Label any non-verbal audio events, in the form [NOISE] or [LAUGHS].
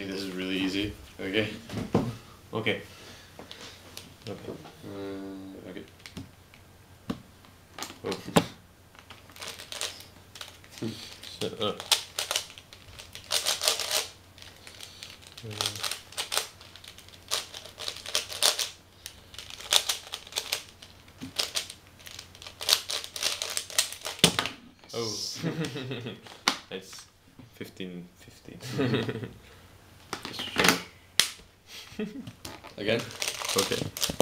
Okay, this is really easy. Okay. Okay. Okay. Uh, okay. Oh. Shut up. Uh, Oh. [LAUGHS] it's 15 15. [LAUGHS] Again? okay.